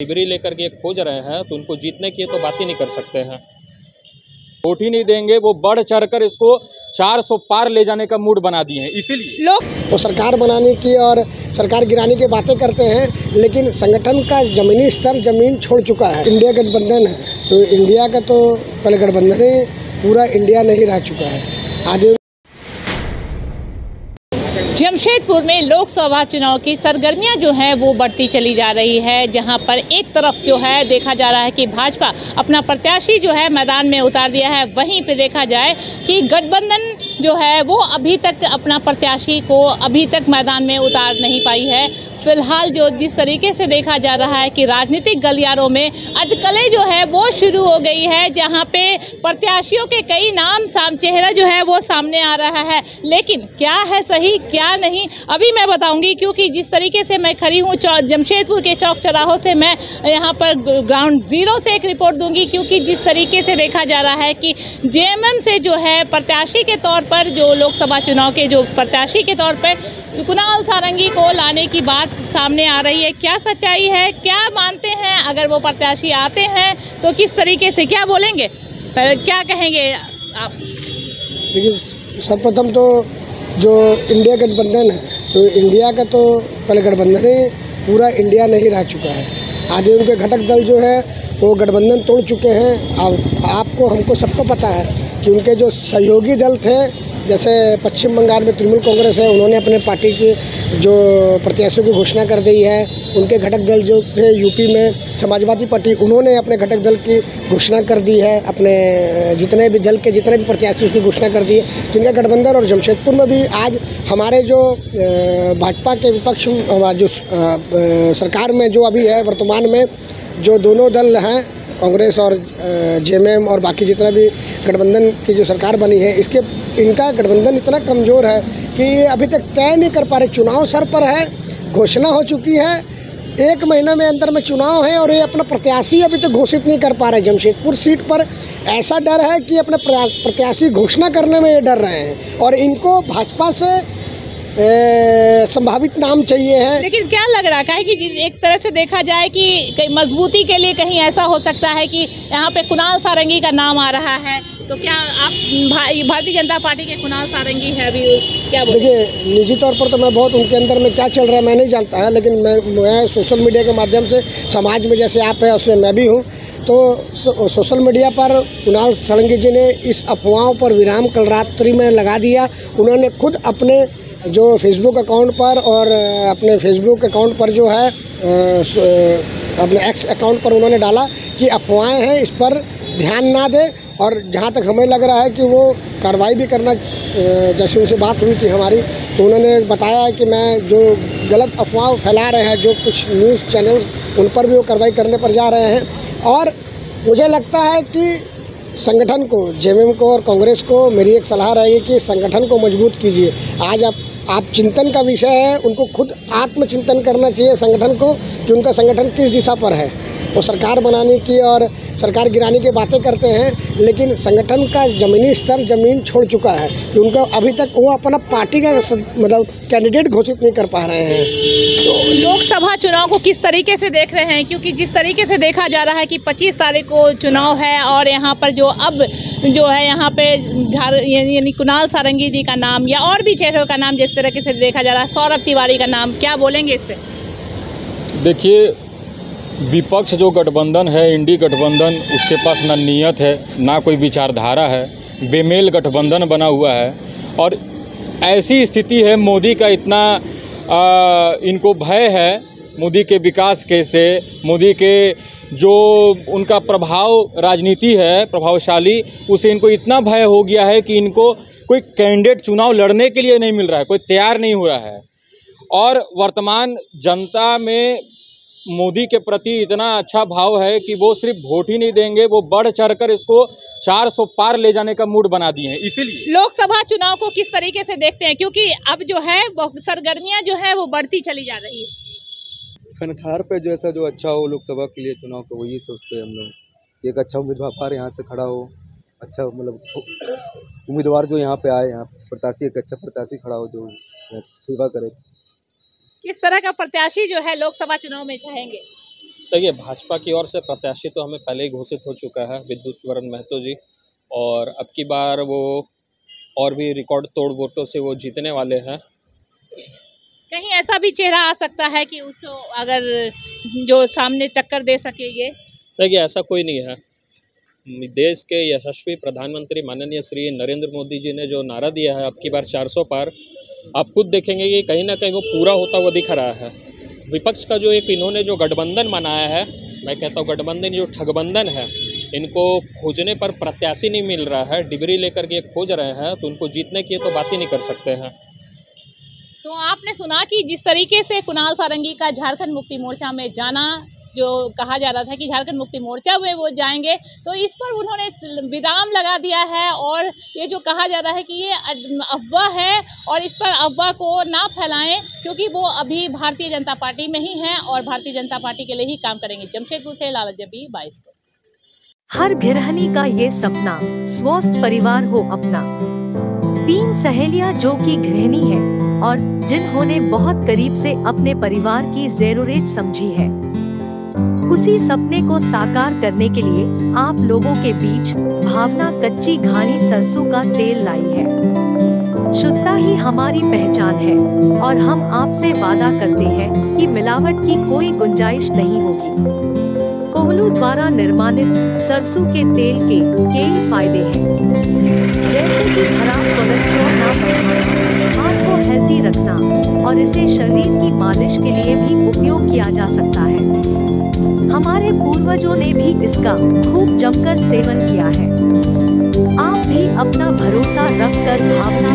डिबरी लेकर के खोज रहे हैं तो उनको जीतने की तो बात ही नहीं कर सकते हैं। वोट ही नहीं देंगे वो बढ़ चढ़कर इसको 400 पार ले जाने का मूड बना दिए हैं इसीलिए। लोग वो सरकार बनाने की और सरकार गिराने की बातें करते हैं लेकिन संगठन का जमीनी स्तर ज़मीन छोड़ चुका है। इंडिया गठबंधन है तो इंडिया का तो पहले गठबंधन ही पूरा इंडिया नहीं रह चुका है। आज जमशेदपुर में लोकसभा चुनाव की सरगर्मियाँ जो हैं, वो बढ़ती चली जा रही है। जहाँ पर एक तरफ़ जो है, देखा जा रहा है कि भाजपा अपना प्रत्याशी जो है, मैदान में उतार दिया है। वहीं पे देखा जाए कि गठबंधन जो है, वो अभी तक अपना प्रत्याशी को अभी तक मैदान में उतार नहीं पाई है। फ़िलहाल जो जिस तरीके से देखा जा रहा है कि राजनीतिक गलियारों में अटकलें जो है, वो शुरू हो गई है, जहाँ पे प्रत्याशियों के कई नाम साम, चेहरा जो है, वो सामने आ रहा है। लेकिन क्या है सही, क्या नहीं, अभी मैं बताऊँगी, क्योंकि जिस तरीके से मैं खड़ी हूँ जमशेदपुर के चौक चौराहों से मैं यहाँ पर ग्राउंड ज़ीरो से एक रिपोर्ट दूँगी, क्योंकि जिस तरीके से देखा जा रहा है कि जेएमएम से जो है, प्रत्याशी के तौर पर जो लोकसभा चुनाव के जो प्रत्याशी के तौर पर कुणाल सारंगी को लाने की बात सामने आ रही है, क्या सच्चाई है, क्या मानते हैं, अगर वो प्रत्याशी आते हैं तो किस तरीके से, क्या बोलेंगे? क्या कहेंगे आप? देखिए, सर्वप्रथम तो जो इंडिया गठबंधन है तो इंडिया का तो पहले गठबंधन ही, पूरा इंडिया नहीं रह चुका है। आज उनके घटक दल जो है, वो गठबंधन तोड़ चुके हैं। अब आपको, हमको सबको पता है कि उनके जो सहयोगी दल थे जैसे पश्चिम बंगाल में तृणमूल कांग्रेस है, उन्होंने अपने पार्टी की जो प्रत्याशियों की घोषणा कर दी है, उनके घटक दल जो थे यूपी में, समाजवादी पार्टी, उन्होंने अपने घटक दल की घोषणा कर दी है, अपने जितने भी दल के जितने भी प्रत्याशी उसकी घोषणा कर दी है इनका गठबंधन और जमशेदपुर में भी आज हमारे जो भाजपा के विपक्ष जो सरकार में जो अभी है, वर्तमान में जो दोनों दल हैं, कांग्रेस और जेएमएम और बाकी जितना भी गठबंधन की जो सरकार बनी है, इसके इनका गठबंधन इतना कमज़ोर है कि ये अभी तक तय नहीं कर पा रहे। चुनाव सर पर है, घोषणा हो चुकी है। एक महीना में अंदर में चुनाव है और ये अपना प्रत्याशी अभी तक घोषित नहीं कर पा रहे जमशेदपुर सीट पर। ऐसा डर है कि अपने प्रत्याशी घोषणा करने में ये डर रहे हैं और इनको भाजपा से संभावित नाम चाहिए है। लेकिन क्या लग रहा है कि एक तरह से देखा जाए कि मजबूती के लिए कहीं ऐसा हो सकता है कि यहाँ पे कुणाल सारंगी का नाम आ रहा है। तो क्या आप भारतीय जनता पार्टी के कुणाल सारंगी है अभी? क्या देखिए निजी तौर पर तो मैं बहुत उनके अंदर में क्या चल रहा है मैं नहीं जानता है लेकिन मैं मैं सोशल मीडिया के माध्यम से समाज में जैसे आप हैं उसमें मैं भी हूँ। तो सो, सोशल मीडिया पर कुणाल सारंगी जी ने इस अफवाहों पर विराम कल रात्रि में लगा दिया। उन्होंने खुद अपने जो फेसबुक अकाउंट पर और अपने फेसबुक अकाउंट पर जो है अपने एक्स अकाउंट पर उन्होंने डाला कि अफवाहें हैं इस पर। ध्यान ना दे और जहाँ तक हमें लग रहा है कि वो कार्रवाई भी करना जैसे उनसे बात हुई थी हमारी तो उन्होंने बताया है कि मैं जो गलत अफवाह फैला रहे हैं, जो कुछ न्यूज़ चैनल्स, उन पर भी वो कार्रवाई करने पर जा रहे हैं। और मुझे लगता है कि संगठन को, जेएमएम को और कांग्रेस को मेरी एक सलाह रहेगी कि संगठन को मज़बूत कीजिए। आज आप आप चिंतन का विषय है, उनको खुद आत्मचिंतन करना चाहिए संगठन को कि उनका संगठन किस दिशा पर है। वो सरकार बनाने की और सरकार गिराने की बातें करते हैं लेकिन संगठन का ज़मीनी स्तर ज़मीन छोड़ चुका है कि उनका अभी तक वो अपना पार्टी का मतलब कैंडिडेट घोषित नहीं कर पा रहे हैं। तो लोकसभा चुनाव को किस तरीके से देख रहे हैं? क्योंकि जिस तरीके से देखा जा रहा है कि पच्चीस तारीख को चुनाव है और यहाँ पर जो अब जो है यहाँ पे यानी कुणाल सारंगी जी का नाम या और भी चेहरों का नाम जिस तरीके से देखा जा रहा है सौरभ तिवारी का नाम क्या बोलेंगे इस पर देखिए विपक्ष जो गठबंधन है इंडी गठबंधन उसके पास ना नीयत है ना कोई विचारधारा है बेमेल गठबंधन बना हुआ है। और ऐसी स्थिति है मोदी का इतना आ, इनको भय है मोदी के विकास के से मोदी के जो उनका प्रभाव राजनीति है प्रभावशाली उसे इनको इतना भय हो गया है कि इनको कोई कैंडिडेट चुनाव लड़ने के लिए नहीं मिल रहा है कोई तैयार नहीं हो रहा है। और वर्तमान जनता में मोदी के प्रति इतना अच्छा भाव है कि वो सिर्फ़ वोट ही नहीं देंगे वो बढ़ चढ़कर इसको 400 पार ले जाने का मूड बना दिए हैं। इसीलिए। लोकसभा चुनाव को किस तरीके से देखते हैं? क्योंकि अब जो है सरगर्मियाँ जो है वो बढ़ती चली जा रही है। खनखार पे जैसा जो अच्छा हो लोकसभा के लिए चुनाव को वही सोचते हैं हम लोग एक अच्छा उम्मीदवार यहाँ से खड़ा हो अच्छा मतलब उम्मीदवार जो यहाँ पे आए यहाँ प्रत्याशी एक अच्छा प्रत्याशी खड़ा हो जो सेवा करे। किस तरह का प्रत्याशी जो है लोकसभा चुनाव में चाहेंगे? देखिए भाजपा की ओर से प्रत्याशी तो हमें पहले ही घोषित हो चुका है विद्युत वरण महतो जी। और अब की बार वो और भी रिकॉर्ड तोड़ वोटों से वो जीतने वाले हैं। कहीं ऐसा भी चेहरा आ सकता है कि उसको अगर जो सामने टक्कर दे सके ये? देखिए ऐसा कोई नहीं है। देश के यशस्वी प्रधानमंत्री माननीय श्री नरेंद्र मोदी जी ने जो नारा दिया है अब की बार 400 पार आप खुद देखेंगे कि कहीं ना कहीं वो पूरा होता हुआ दिख रहा है। विपक्ष का जो एक इन्होंने जो गठबंधन बनाया है, मैं कहता हूँ गठबंधन जो ठगबंधन है, इनको खोजने पर प्रत्याशी नहीं मिल रहा है डिग्री लेकर के खोज रहे हैं तो उनको जीतने की तो बात ही नहीं कर सकते हैं। तो आपने सुना कि जिस तरीके से कुणाल सारंगी का झारखंड मुक्ति मोर्चा में जाना जो कहा जा रहा था कि झारखंड मुक्ति मोर्चा में वो जाएँगे। तो इस पर उन्होंने विराम लगा दिया है और ये जो कहा जा रहा है कि ये अफवाह है और इस पर अफवाह को ना फैलाएँ, क्योंकि वो अभी भारतीय जनता पार्टी में ही हैं और भारतीय जनता पार्टी के लिए ही काम करेंगे। जमशेदपुर से लालच जबी, बाईस को। हर गृहिणी का ये सपना, स्वस्थ परिवार हो अपना। तीन सहेलियाँ जो कि गृहिणी है और जिन्होंने बहुत करीब से अपने परिवार की ज़रूरत समझी है। उसी सपने को साकार करने के लिए आप लोगों के बीच भावना कच्ची घानी सरसों का तेल लाई है। शुद्धता ही हमारी पहचान है और हम आपसे वादा करते हैं कि मिलावट की कोई गुंजाइश नहीं होगी। कोहलू द्वारा निर्माणित सरसों के तेल के कई फ़ायदे हैं। जैसे कि खराब कोलेस्ट्रॉल ना हाथ को हेल्दी रखना और इसे शरीर की मालिश के लिए भी उपयोग किया जा सकता है। हमारे पूर्वजों ने भी इसका खूब जमकर सेवन किया है। आप भी अपना भरोसा रखकर भावना